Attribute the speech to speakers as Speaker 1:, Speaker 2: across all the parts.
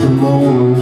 Speaker 1: the moment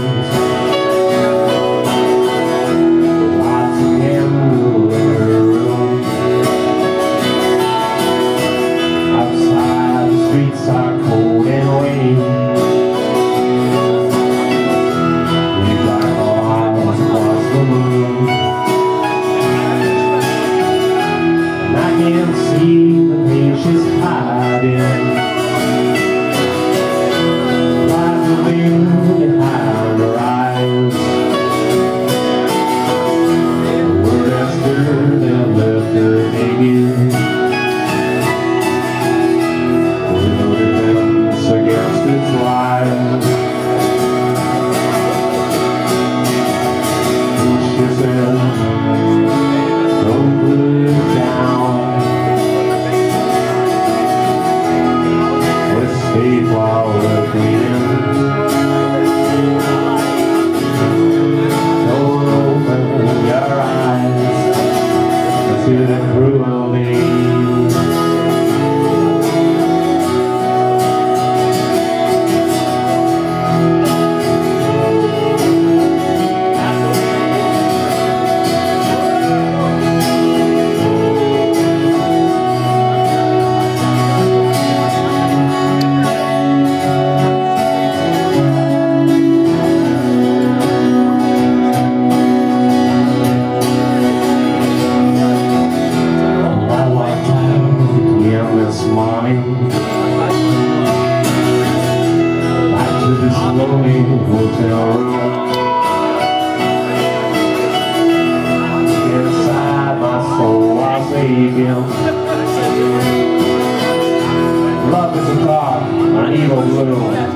Speaker 1: Back to this lonely hotel room Inside my soul I Love is a dark, an evil blue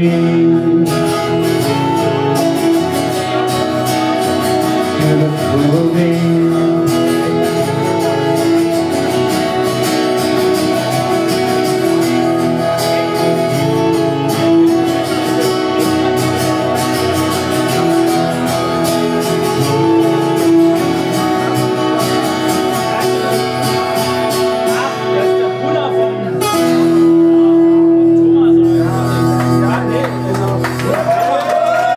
Speaker 1: To the